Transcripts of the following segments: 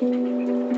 Música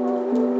Música